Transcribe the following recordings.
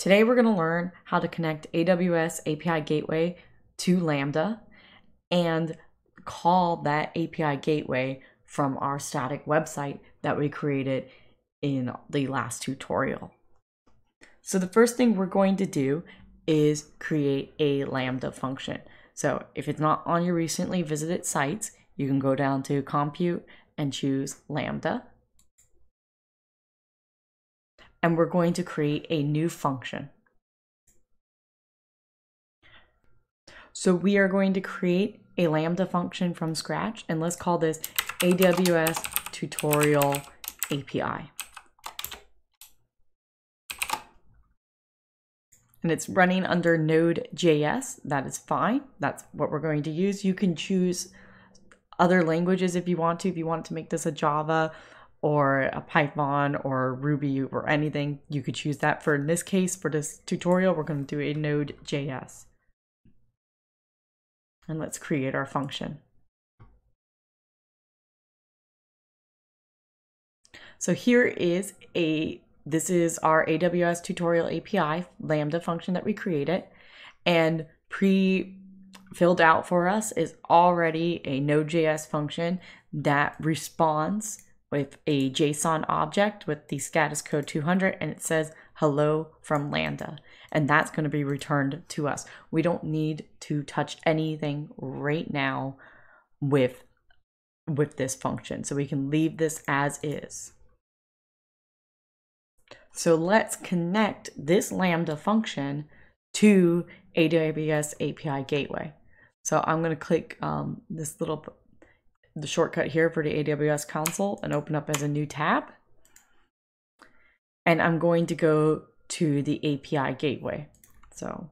Today we're going to learn how to connect AWS API Gateway to Lambda and call that API Gateway from our static website that we created in the last tutorial. So the first thing we're going to do is create a Lambda function. So if it's not on your recently visited sites, you can go down to compute and choose Lambda and we're going to create a new function. So we are going to create a Lambda function from scratch, and let's call this AWS tutorial API. And it's running under Node.js. That is fine. That's what we're going to use. You can choose other languages if you want to. If you want to make this a Java or a Python or Ruby or anything, you could choose that. For in this case, for this tutorial, we're going to do a Node.js. And let's create our function. So here is a, this is our AWS tutorial API Lambda function that we created. And pre filled out for us is already a Node.js function that responds with a JSON object with the status code 200 and it says hello from Lambda. And that's going to be returned to us. We don't need to touch anything right now with, with this function. So we can leave this as is. So let's connect this Lambda function to AWS API Gateway. So I'm going to click um, this little the shortcut here for the AWS console and open up as a new tab. And I'm going to go to the API gateway. So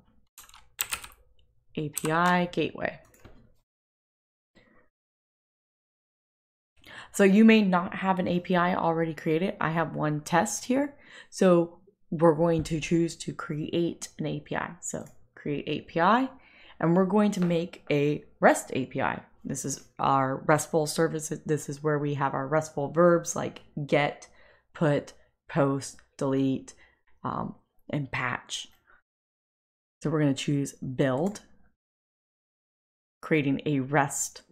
API gateway. So you may not have an API already created. I have one test here. So we're going to choose to create an API. So create API, and we're going to make a REST API. This is our RESTful services. This is where we have our RESTful verbs like get, put, post, delete, um, and patch. So we're going to choose build, creating a REST,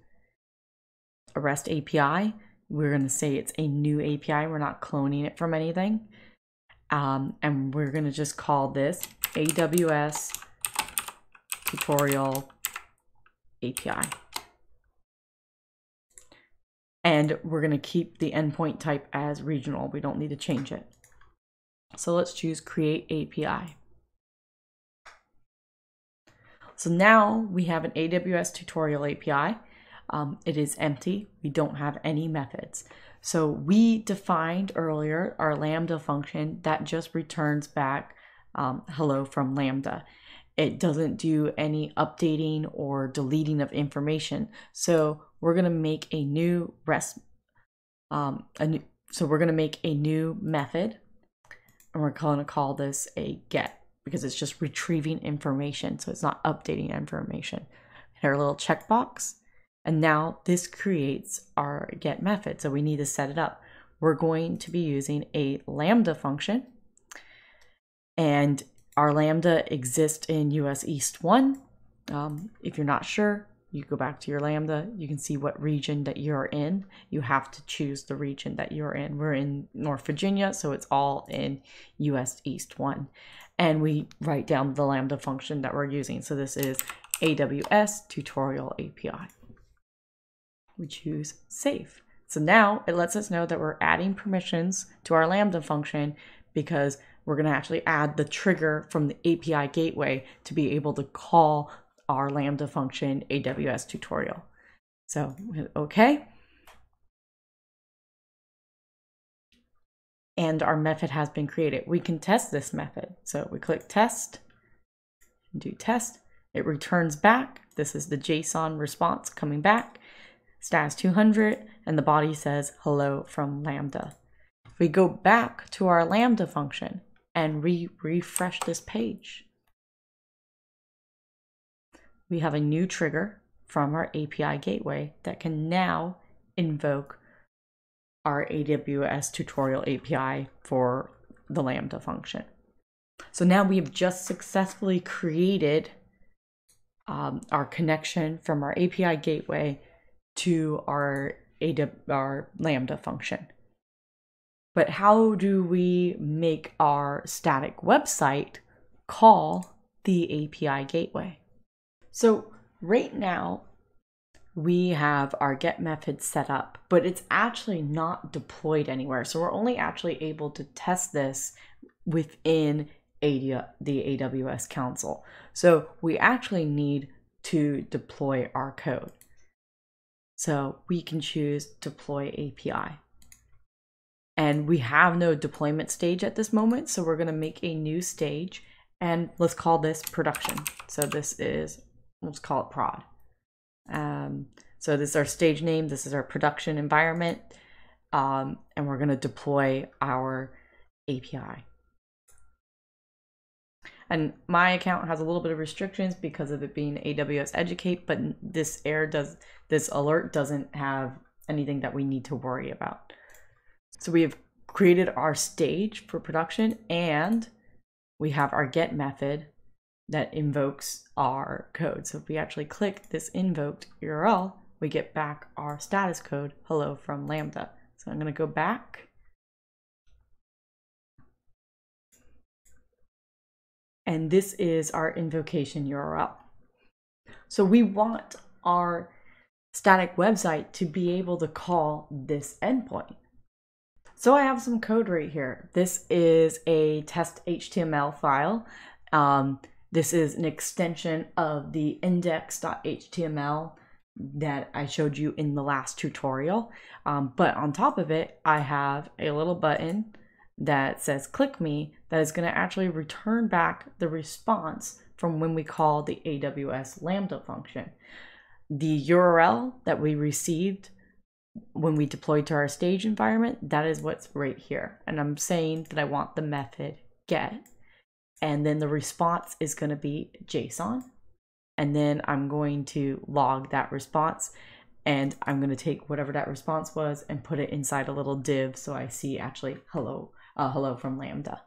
a REST API. We're going to say it's a new API. We're not cloning it from anything. Um, and we're going to just call this AWS tutorial API and we're going to keep the endpoint type as regional. We don't need to change it. So let's choose create API. So now we have an AWS tutorial API. Um, it is empty. We don't have any methods. So we defined earlier our Lambda function that just returns back um, hello from Lambda. It doesn't do any updating or deleting of information. So we're going to make a new rest, um, a new, so we're going to make a new method and we're going to call this a get because it's just retrieving information. So it's not updating information. Hit our little checkbox. And now this creates our get method. So we need to set it up. We're going to be using a Lambda function. And our Lambda exists in US East 1. Um, if you're not sure, you go back to your Lambda, you can see what region that you're in. You have to choose the region that you're in. We're in North Virginia, so it's all in US East 1. And we write down the Lambda function that we're using. So this is AWS tutorial API. We choose save. So now it lets us know that we're adding permissions to our Lambda function because we're going to actually add the trigger from the API gateway to be able to call our Lambda function AWS tutorial. So, okay. And our method has been created. We can test this method. So we click test, do test. It returns back. This is the JSON response coming back. Status 200, and the body says hello from Lambda. If we go back to our Lambda function and re refresh this page, we have a new trigger from our API gateway that can now invoke our AWS tutorial API for the Lambda function. So now we have just successfully created um, our connection from our API gateway to our, AW, our Lambda function. But how do we make our static website call the API gateway? So right now, we have our get method set up, but it's actually not deployed anywhere. So we're only actually able to test this within the AWS console. So we actually need to deploy our code. So we can choose deploy API. And we have no deployment stage at this moment. So we're going to make a new stage and let's call this production. So this is, let's call it prod. Um, so this is our stage name. This is our production environment. Um, and we're going to deploy our API. And my account has a little bit of restrictions because of it being AWS Educate, but this error does, this alert doesn't have anything that we need to worry about. So we have created our stage for production and we have our get method that invokes our code. So if we actually click this invoked URL, we get back our status code, hello from Lambda. So I'm going to go back. And this is our invocation URL. So we want our static website to be able to call this endpoint. So I have some code right here. This is a test HTML file. Um, this is an extension of the index.html that I showed you in the last tutorial. Um, but on top of it, I have a little button that says click me that is going to actually return back the response from when we call the AWS Lambda function. The URL that we received when we deploy to our stage environment, that is what's right here. And I'm saying that I want the method get, and then the response is going to be JSON. And then I'm going to log that response and I'm going to take whatever that response was and put it inside a little div so I see actually hello, uh, hello from Lambda.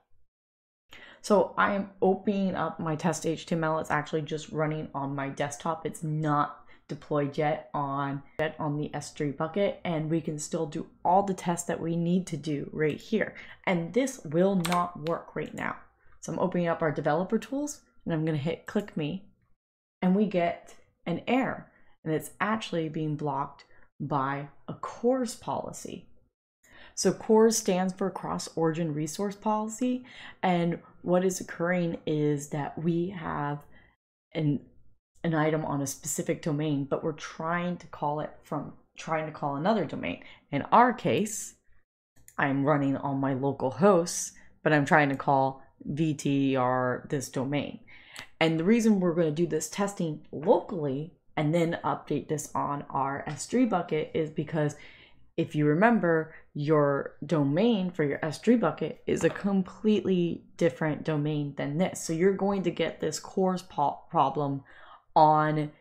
So I am opening up my test HTML. It's actually just running on my desktop. It's not deployed yet on yet on the S3 bucket and we can still do all the tests that we need to do right here. And this will not work right now. So I'm opening up our developer tools and I'm going to hit click me and we get an error and it's actually being blocked by a CORS policy. So CORS stands for Cross Origin Resource Policy and what is occurring is that we have an an item on a specific domain, but we're trying to call it from trying to call another domain. In our case, I'm running on my local hosts, but I'm trying to call VTR this domain. And the reason we're going to do this testing locally and then update this on our S3 bucket is because if you remember, your domain for your S3 bucket is a completely different domain than this. So you're going to get this CORS problem on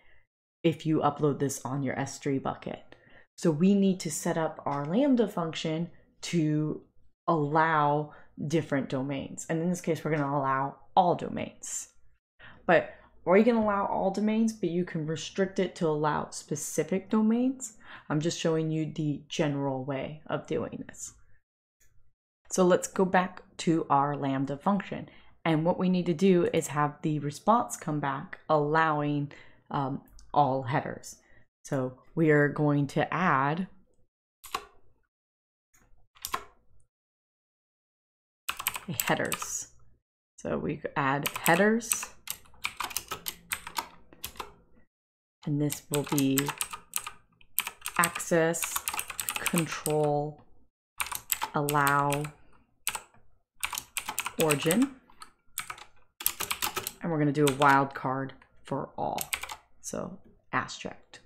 if you upload this on your S3 bucket. So we need to set up our Lambda function to allow different domains. And in this case, we're going to allow all domains. But or you can allow all domains, but you can restrict it to allow specific domains. I'm just showing you the general way of doing this. So let's go back to our Lambda function. And what we need to do is have the response come back allowing um, all headers. So we are going to add headers. So we add headers and this will be access, control, allow, origin. And we're going to do a wildcard for all. So asterisk.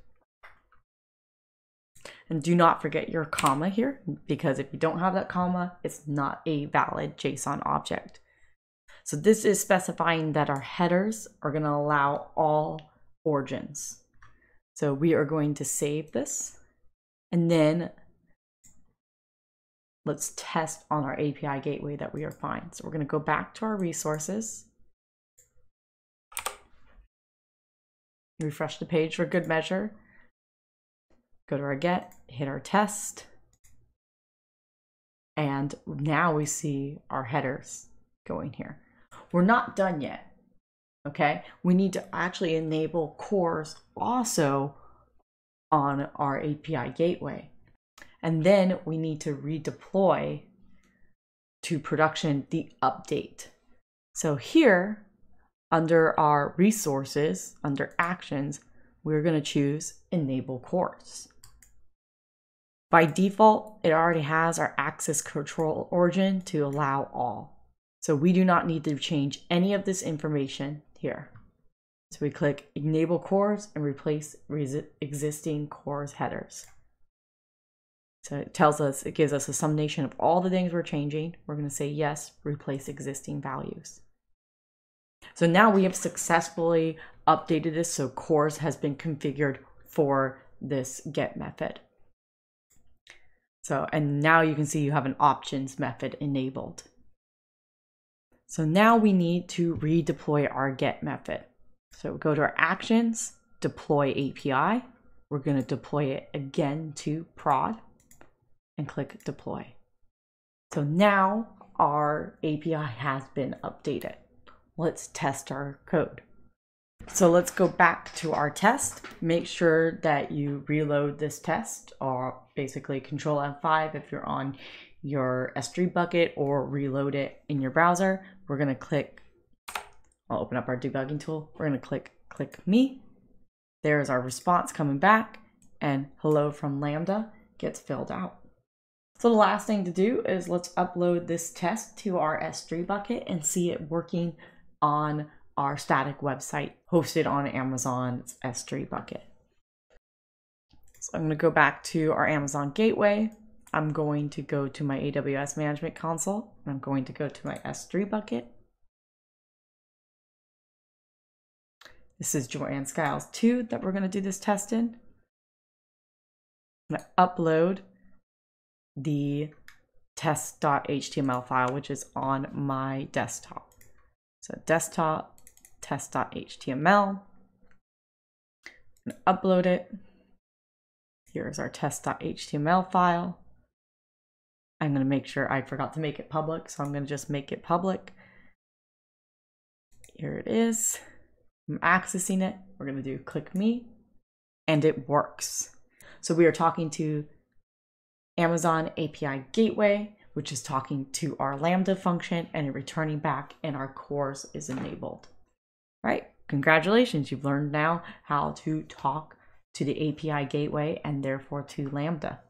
And do not forget your comma here, because if you don't have that comma, it's not a valid JSON object. So this is specifying that our headers are going to allow all origins. So we are going to save this and then let's test on our API gateway that we are fine. So we're going to go back to our resources. Refresh the page for good measure. Go to our get, hit our test. And now we see our headers going here. We're not done yet. Okay, we need to actually enable CORS also on our API gateway. And then we need to redeploy to production the update. So here, under our resources, under actions, we're going to choose enable CORS. By default, it already has our access control origin to allow all. So we do not need to change any of this information here. So we click enable CORS and replace existing CORS headers. So it tells us, it gives us a summation of all the things we're changing. We're going to say yes, replace existing values. So now we have successfully updated this so CORS has been configured for this get method. So, and now you can see you have an options method enabled. So now we need to redeploy our get method. So go to our actions, deploy API. We're going to deploy it again to prod and click deploy. So now our API has been updated. Let's test our code. So let's go back to our test. Make sure that you reload this test or basically control F5 if you're on your S3 bucket or reload it in your browser. We're gonna click, I'll open up our debugging tool. We're gonna click, click me. There's our response coming back and hello from Lambda gets filled out. So the last thing to do is let's upload this test to our S3 bucket and see it working on our static website hosted on Amazon's S3 bucket. So I'm going to go back to our Amazon gateway. I'm going to go to my AWS Management Console. I'm going to go to my S3 bucket. This is Joanne Skiles 2 that we're going to do this test in. I'm going to upload the test.html file, which is on my desktop. So desktop test.html. And upload it. Here's our test.html file. I'm going to make sure I forgot to make it public, so I'm going to just make it public. Here it is. I'm accessing it. We're going to do click me, and it works. So we are talking to Amazon API Gateway which is talking to our Lambda function and returning back and our CORS is enabled. Right? Congratulations, you've learned now how to talk to the API gateway and therefore to Lambda.